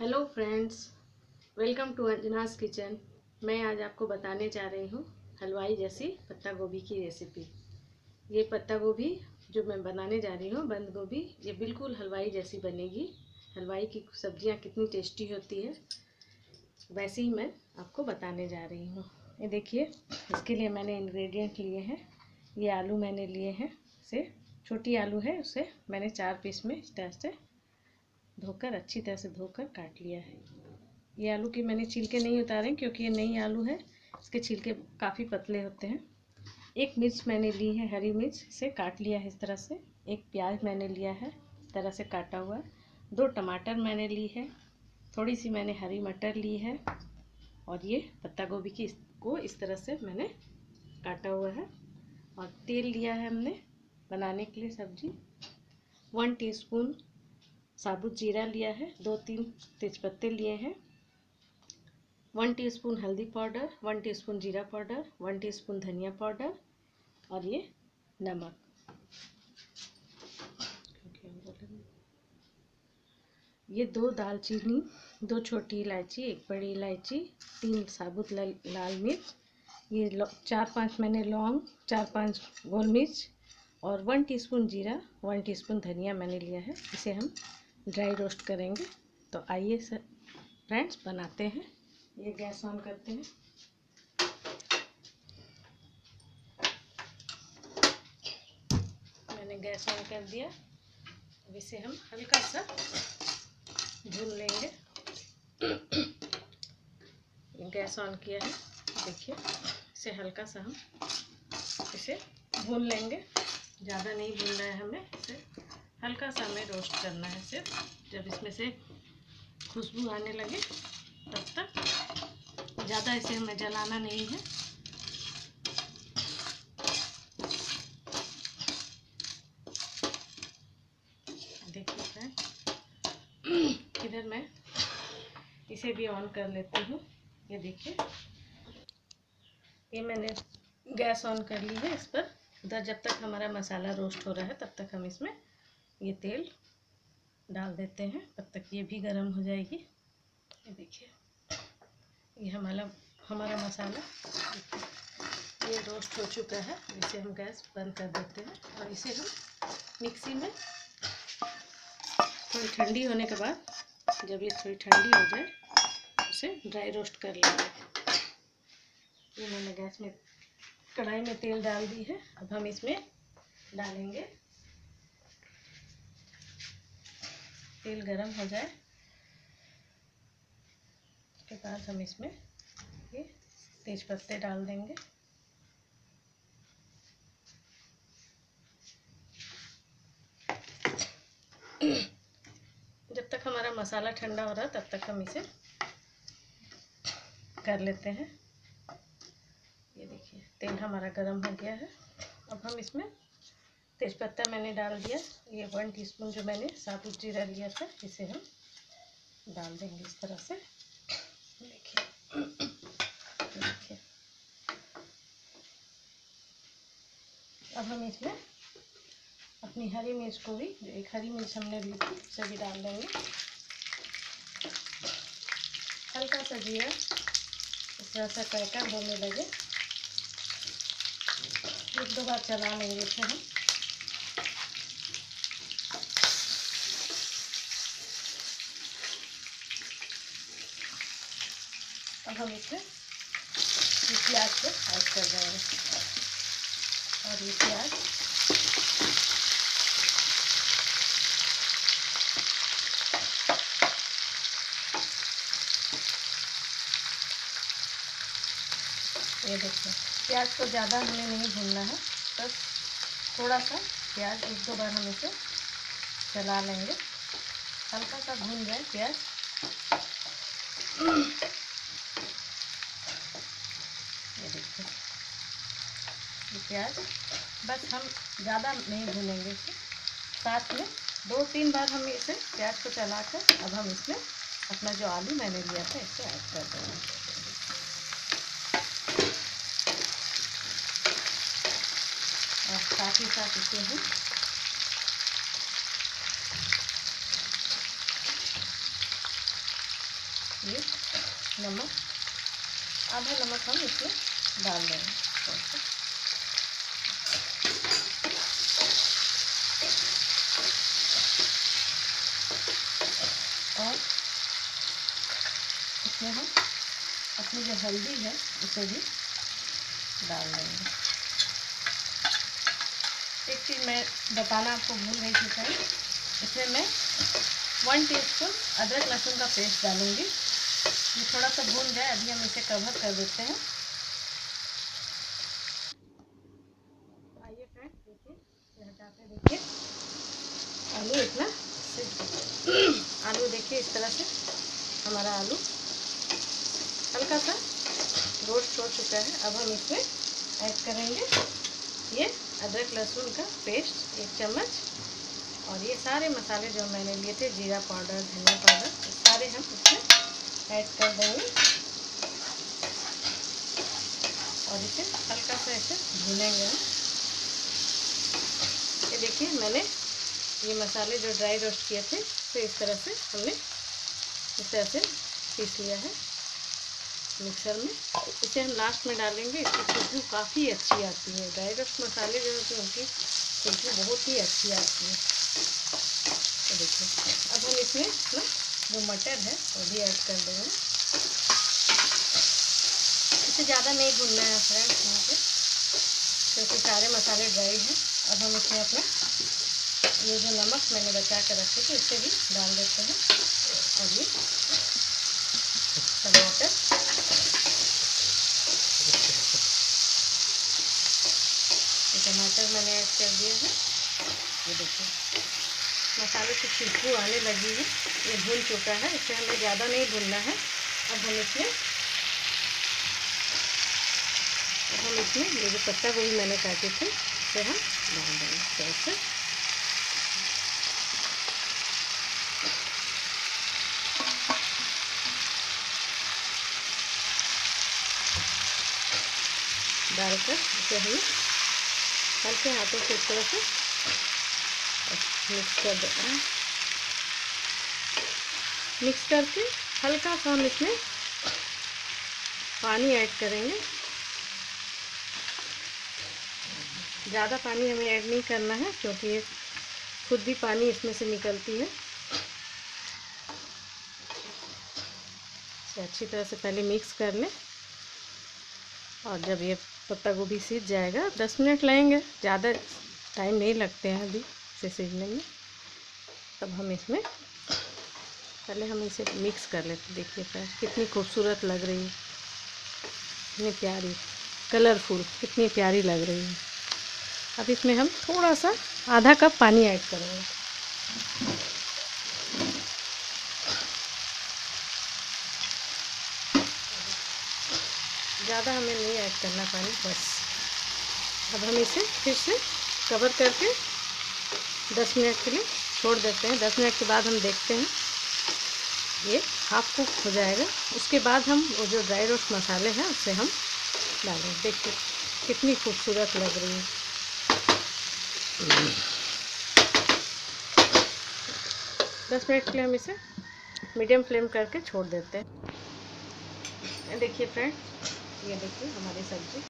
Hello friends, welcome to Anjana's kitchen. मैं आज आपको बताने जा रही हूँ हलवाई जैसी पत्ता गोभी की रेसिपी ये पत्ता गोभी जो मैं बनाने जा रही हूँ, बंद गोभी, ये बिल्कुल हलवाई जैसी बनेगी। हलवाई की सब्ज़ियाँ कितनी टेस्टी होती है, वैसे ही मैं आपको बताने जा रही हूँ। ये देखिए, इसके लिए मैंने इंग्रेडिएंट लिए हैं। ये आलू मैंने लिए हैं, से छोटी आलू है, उसे मैंने चार पीस में इस तरह से धोकर, अच्छी तरह से धोकर काट लिया है। ये आलू की मैंने छिलके नहीं उतारे क्योंकि ये नई आलू है, इसके छिलके काफ़ी पतले होते हैं। एक मिर्च मैंने ली है, हरी मिर्च से काट लिया है इस तरह से। एक प्याज मैंने लिया है, इस तरह से काटा हुआ दो टमाटर मैंने ली है, थोड़ी सी मैंने हरी मटर ली है और ये पत्ता गोभी की को इस तरह से मैंने काटा हुआ है। और तेल लिया है हमने बनाने के लिए सब्ज़ी। वन टीस्पून साबुत जीरा लिया है, दो तीन तेज़पत्ते लिए हैं, वन टीस्पून हल्दी पाउडर, वन टीस्पून जीरा पाउडर, वन टीस्पून धनिया पाउडर और ये नमक। ये दो दालचीनी, दो छोटी इलायची, एक बड़ी इलायची, तीन साबुत लाल मिर्च, ये चार पाँच मैंने लौंग, चार पाँच गोल मिर्च और वन टीस्पून जीरा, वन टीस्पून धनिया मैंने लिया है, इसे हम ड्राई रोस्ट करेंगे। तो आइए सर फ्रेंड्स बनाते हैं। ये गैस ऑन करते हैं। मैंने गैस ऑन कर दिया। अब इसे हम हल्का सा भून लेंगे। गैस ऑन किया है। देखिए, इसे हल्का सा हम इसे भून लेंगे। ज़्यादा नहीं भूनना है हमें। इसे हल्का सा हमें रोस्ट करना है सिर्फ़। जब इसमें से खुशबू आने लगे, तब तक ज़्यादा इसे हमें जलाना नहीं है। देखिए इधर मैं इसे भी ऑन कर लेती हूँ। ये देखिए, ये मैंने गैस ऑन कर ली है इस पर। उधर जब तक हमारा मसाला रोस्ट हो रहा है, तब तक हम इसमें ये तेल डाल देते हैं, तब तक ये भी गर्म हो जाएगी। ये देखिए, ये हमारा हमारा मसाला ये रोस्ट हो चुका है। इसे हम गैस बंद कर देते हैं और इसे हम मिक्सी में थोड़ी ठंडी होने के बाद, जब ये थोड़ी ठंडी हो जाए, उसे ड्राई रोस्ट कर लेंगे। ये मैंने गैस में कढ़ाई में तेल डाल दी है। अब हम इसमें डालेंगे तेल गरम हो जाए उसके बाद हम इसमें ये तेज पत्ते डाल देंगे। जब तक हमारा मसाला ठंडा हो रहा तब तक हम इसे कर लेते हैं। ये देखिए, तेल हमारा गरम हो गया है। अब हम इसमें तेज़पत्ता मैंने डाल दिया। ये वन टीस्पून जो मैंने साबुत जीरा लिया था, इसे हम डाल देंगे इस तरह से। देखिए। देखिए। अब हम इसमें अपनी हरी मिर्च को भी जो एक हरी मिर्च हमने ली थी, उसे भी डाल देंगे। हल्का सा जीरा, इस तरह से कहकर होने लगे एक दो बार चला लेंगे इसे हम। हम इसमें प्याज को ऐड कर देंगे और ये प्याज ये देखिए, प्याज को ज़्यादा हमें नहीं भूनना है, बस थोड़ा सा प्याज एक दो बार हम इसे चला लेंगे। हल्का सा भून जाए प्याज ये प्याज। बस हम ज़्यादा नहीं भूनेंगे इसे। साथ में दो तीन बार हम इसे प्याज को चलाकर अब हम इसमें अपना जो आलू मैंने लिया था इसे ऐड कर देंगे। और साथ ही साथ इसे हम ये नमक, आधा नमक हम इसमें डाल देंगे और इसमें हम अपनी जो हल्दी है, उसे भी डाल देंगे। एक चीज़ मैं बताना आपको भूल रही थी फ्रेंड इसमें मैं वन टीस्पून अदरक लहसुन का पेस्ट डालूँगी। ये थोड़ा सा भून जाए अभी हम इसे कवर कर देते हैं। देखिए आलू इतना आलू देखिए इस तरह से, हमारा आलू। हल्का सा रोस्ट हो चुका है। अब हम इसमें ऐड करेंगे ये अदरक लहसुन का पेस्ट एक चम्मच। और ये सारे मसाले जो मैंने लिए थे, जीरा पाउडर, धनिया पाउडर सारे हम इसमें ऐड कर देंगे। और इसे हल्का सा ऐसे भूनेंगे हम। ये देखिए, मैंने ये मसाले जो ड्राई रोस्ट किए थे तो इस तरह से हमने इस तरह से पीस लिया है। मिक्सर में। इसे हम लास्ट में डालेंगे। इसकी खुशबू काफ़ी अच्छी आती है। ड्राई रस मसाले जो होते हैं उनकी खुशबू बहुत ही अच्छी आती है। तो देखिए, अब हम इसमें ना जो मटर है, वो भी ऐड कर देंगे। इसे ज़्यादा नहीं भूनना है फ्रेंड्स यहाँ मुझे क्योंकि सारे मसाले ड्राई हैं। अब हम इसमें अपना ये जो नमक मैंने बचा कर रखे थे, इसे भी डाल देते हैं। और ये टमाटर मैंने ऐड कर दिया है। ये देखिए, मसाले की खुशबू आने लगी है। ये भून चुका है इसे हमें ज़्यादा नहीं भूनना है। अब हम इसमें, अब हम इसमें ये जो पत्ता गोभी मैंने काटे थे, इसे हम डाल देंगे ऐसे डालकर इसे हमें हल्के हाथों से इस तरह से मिक्स कर देना है। मिक्स करके हल्का सा हम इसमें पानी ऐड करेंगे। ज़्यादा पानी हमें ऐड नहीं करना है, क्योंकि ये खुद भी पानी इसमें से निकलती है। इसे अच्छी तरह से पहले मिक्स कर लें और जब ये पत्ता गोभी सीज जाएगा। दस मिनट लगेंगे, ज़्यादा टाइम नहीं लगते हैं अभी इसे सीजने में। तब हम इसमें, पहले हम इसे मिक्स कर लेते देखिए फ्रेंड कितनी खूबसूरत लग रही है। कितनी प्यारी, कलरफुल, कितनी प्यारी लग रही है। अब इसमें हम थोड़ा सा आधा कप पानी ऐड करेंगे। ज़्यादा हमें नहीं ऐड करना पानी, बस। अब हम इसे फिर से कवर करके 10 मिनट के लिए छोड़ देते हैं। 10 मिनट के बाद हम देखते हैं ये हाफ़ कुक हो जाएगा। उसके बाद हम वो जो ड्राई रोस्ट मसाले हैं, उसे हम डालें देखिए कितनी खूबसूरत लग रही है। दस मिनट के लिए हम इसे मीडियम फ्लेम करके छोड़ देते हैं। देखिए फ्रेंड ये देखिए हमारी सब्ज़ी।